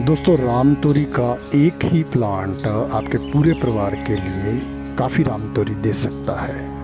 दोस्तों, रामतोरी का एक ही प्लांट आपके पूरे परिवार के लिए काफ़ी रामतोरी दे सकता है।